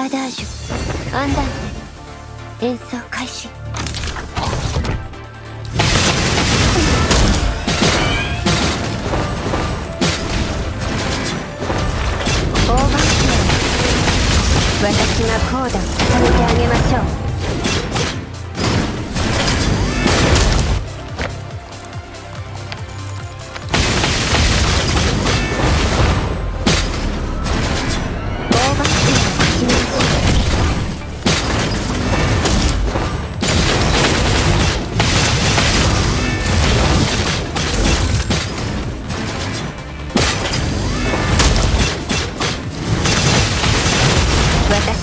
アダージュ。アンダンテ演奏開始。オーバーシア。私がコーダを重ねてあげましょう。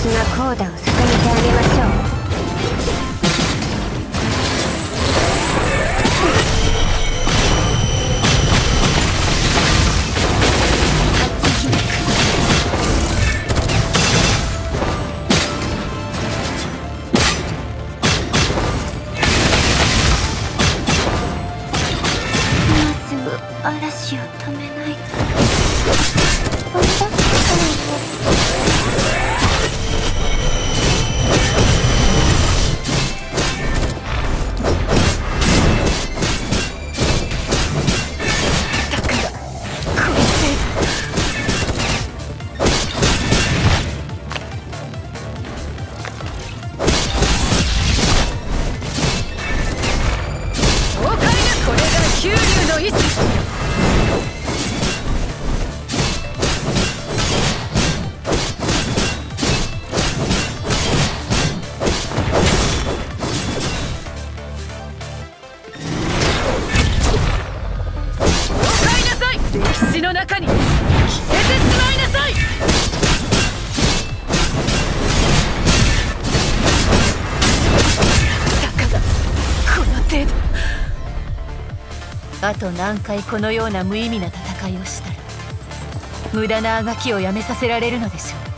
私がコーダを捧げてあげましょう今すぐ嵐を止めない豪 есть истина. あと何回このような無意味な戦いをしたら無駄なあがきをやめさせられるのでしょう。